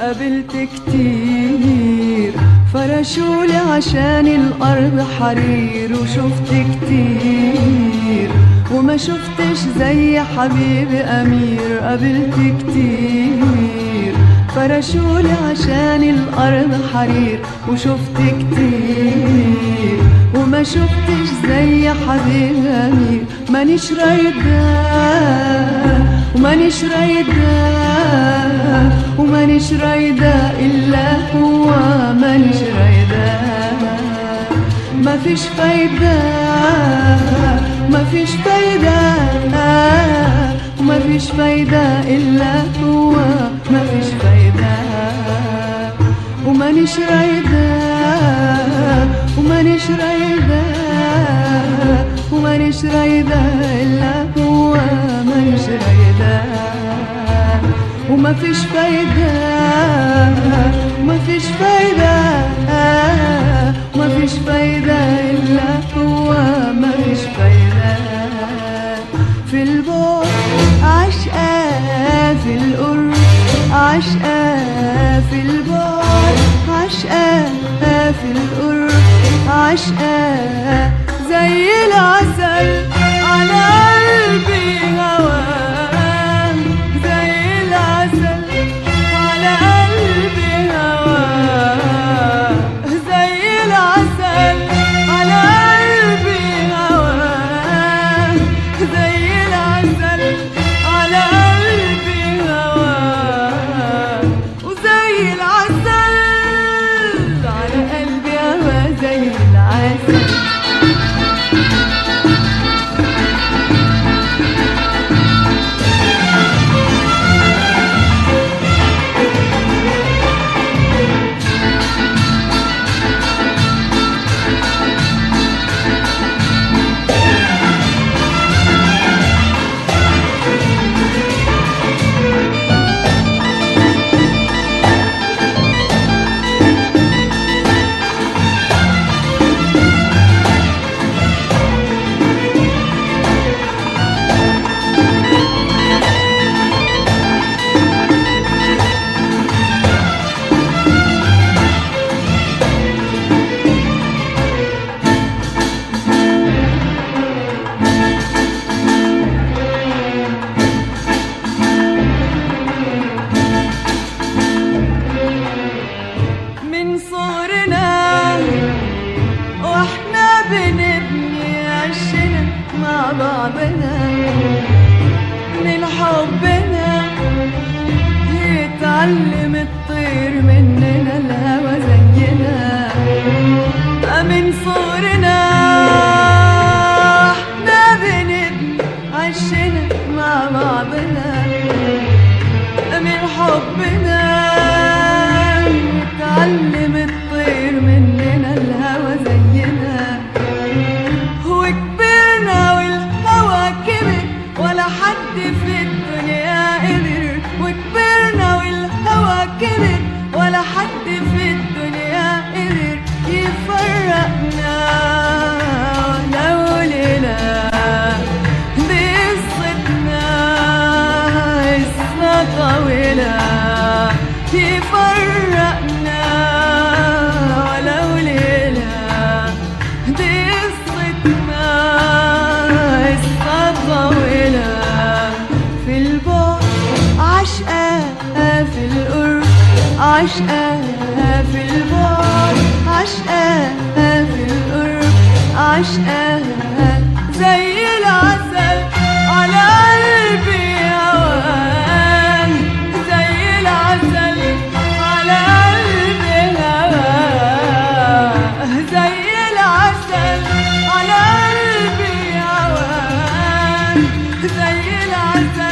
قابلت كتير فرشولي عشان الأرض حرير وشفت كتير وما شفتش زي حبيبي أمير. قابلت كتير فرشولي عشان الأرض حرير وشفت كتير. وما شفتش زي حبيبي. أمير مانيش رايدة ومانيش رايدة ومانيش رايدة إلا هو. مانيش رايدة مفيش فايدة مفيش فايدة. مفيش فايدة إلا هو. مفيش فايدة ومانيش رايدة ومانيش رايدة إلا هو مانيش رايدة ومفيش فايدة مفيش فايدة مفيش فايدة إلا هو مفيش فايدة في البعد عشقة في القرب عشقة في البعد عشقة في القرب عشقة. زي العسل. عشنا مع بعضنا من حبنا. عشقة في البعد عشقة في القرب عشقة زي العسل على قلبي هوان زي العسل على قلبي هوان زي العسل على قلبي هوان زي العسل